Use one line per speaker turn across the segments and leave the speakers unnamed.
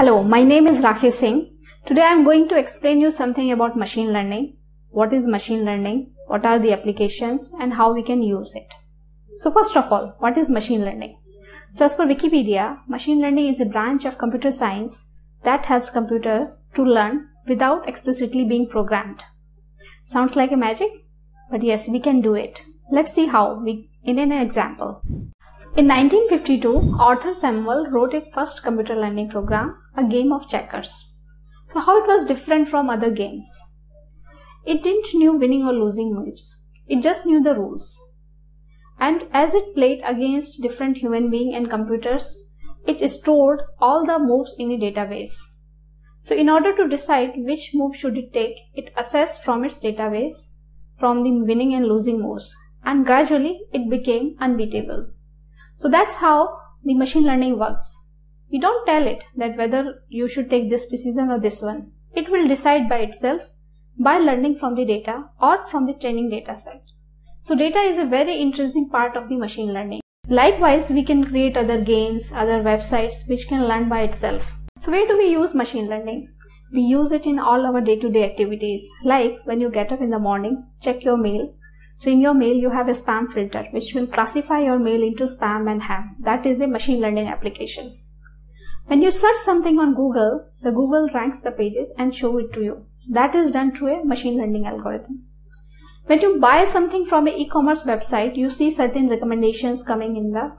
Hello, my name is Rakhi Singh. Today I am going to explain you something about machine learning. What is machine learning? What are the applications and how we can use it? So first of all, what is machine learning? So as per Wikipedia, machine learning is a branch of computer science that helps computers to learn without explicitly being programmed. Sounds like a magic? But yes, we can do it. Let's see how we in an example. In 1952, Arthur Samuel wrote a first computer learning program, a game of checkers. So how it was different from other games? It didn't knew winning or losing moves. It just knew the rules. And as it played against different human beings and computers, it stored all the moves in a database. So in order to decide which move should it take, it assessed from its database from the winning and losing moves and gradually it became unbeatable. So that's how the machine learning works. We don't tell it that whether you should take this decision or this one. It will decide by itself by learning from the data or from the training data set. So data is a very interesting part of the machine learning. Likewise, we can create other games, other websites which can learn by itself. So where do we use machine learning? We use it in all our day-to-day -day activities. Like when you get up in the morning, check your mail. So in your mail, you have a spam filter which will classify your mail into spam and ham. That is a machine learning application. When you search something on Google, the Google ranks the pages and show it to you. That is done through a machine learning algorithm. When you buy something from an e-commerce website, you see certain recommendations coming in the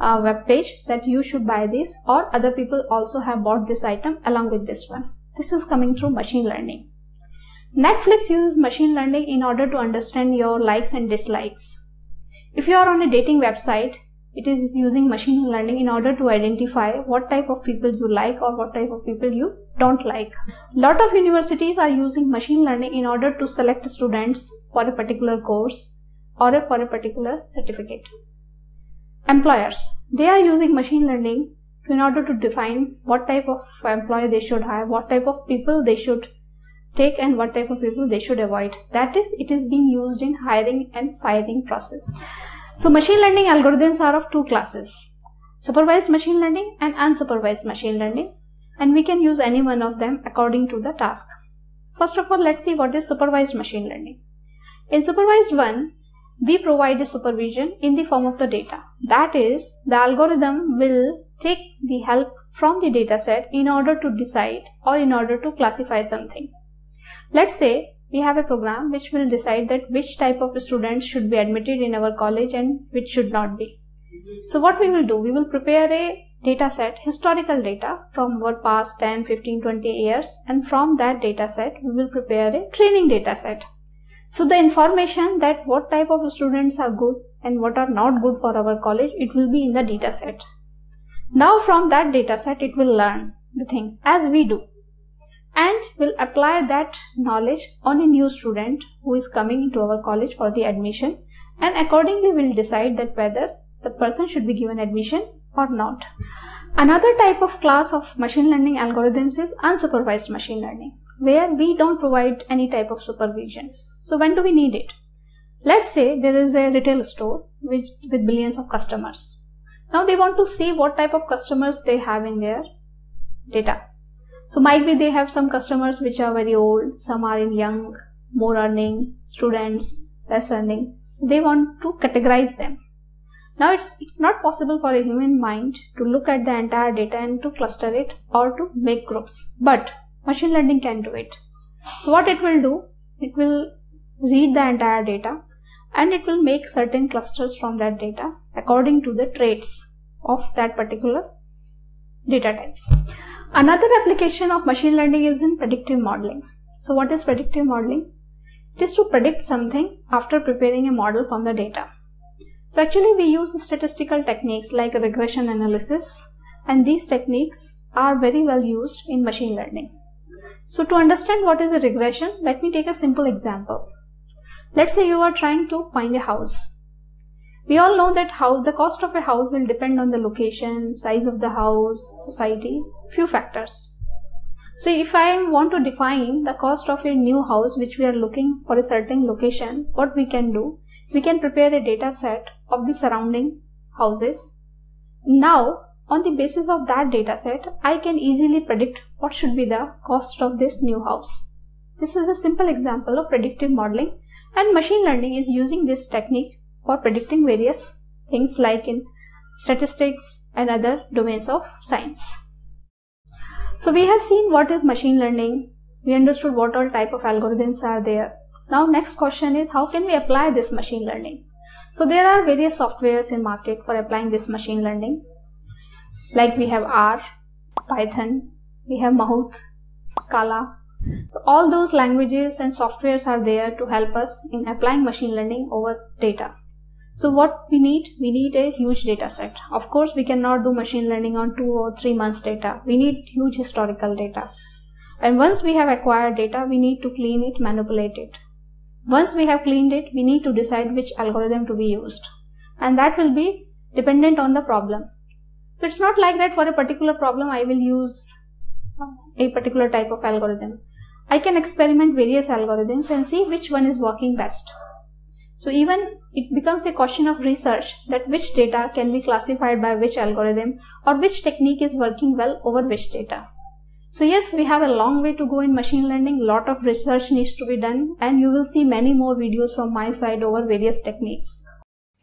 uh, web page that you should buy this or other people also have bought this item along with this one. This is coming through machine learning. Netflix uses machine learning in order to understand your likes and dislikes. If you are on a dating website, it is using machine learning in order to identify what type of people you like or what type of people you don't like. Lot of universities are using machine learning in order to select students for a particular course or for a particular certificate. Employers, they are using machine learning in order to define what type of employee they should hire, what type of people they should take and what type of people they should avoid. That is, it is being used in hiring and firing process. So machine learning algorithms are of two classes, supervised machine learning and unsupervised machine learning and we can use any one of them according to the task. First of all, let's see what is supervised machine learning. In supervised one, we provide a supervision in the form of the data. That is, the algorithm will take the help from the dataset in order to decide or in order to classify something. Let's say we have a program which will decide that which type of students should be admitted in our college and which should not be. So what we will do, we will prepare a data set, historical data from our past 10, 15, 20 years and from that data set we will prepare a training data set. So the information that what type of students are good and what are not good for our college, it will be in the data set. Now from that data set it will learn the things as we do and will apply that knowledge on a new student who is coming into our college for the admission and accordingly will decide that whether the person should be given admission or not. Another type of class of machine learning algorithms is unsupervised machine learning where we don't provide any type of supervision. So when do we need it? Let's say there is a retail store which with billions of customers. Now they want to see what type of customers they have in their data so might be they have some customers which are very old, some are in young, more earning, students, less earning. They want to categorize them. Now it's, it's not possible for a human mind to look at the entire data and to cluster it or to make groups. But machine learning can do it. So what it will do, it will read the entire data and it will make certain clusters from that data according to the traits of that particular data types. Another application of machine learning is in predictive modeling. So what is predictive modeling? It is to predict something after preparing a model from the data. So actually we use statistical techniques like regression analysis and these techniques are very well used in machine learning. So to understand what is a regression, let me take a simple example. Let's say you are trying to find a house we all know that how the cost of a house will depend on the location, size of the house, society, few factors. So if I want to define the cost of a new house which we are looking for a certain location, what we can do? We can prepare a data set of the surrounding houses. Now on the basis of that data set, I can easily predict what should be the cost of this new house. This is a simple example of predictive modeling and machine learning is using this technique for predicting various things like in statistics and other domains of science. So we have seen what is machine learning. We understood what all type of algorithms are there. Now next question is how can we apply this machine learning? So there are various softwares in market for applying this machine learning. Like we have R, Python, we have Mahout, Scala. So all those languages and softwares are there to help us in applying machine learning over data. So what we need? We need a huge data set. Of course, we cannot do machine learning on two or three months data. We need huge historical data. And once we have acquired data, we need to clean it, manipulate it. Once we have cleaned it, we need to decide which algorithm to be used. And that will be dependent on the problem. So it's not like that for a particular problem I will use a particular type of algorithm. I can experiment various algorithms and see which one is working best. So even it becomes a question of research that which data can be classified by which algorithm or which technique is working well over which data. So yes, we have a long way to go in machine learning. Lot of research needs to be done and you will see many more videos from my side over various techniques.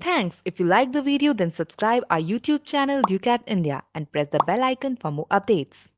Thanks. If you like the video, then subscribe our YouTube channel Ducat India and press the bell icon for more updates.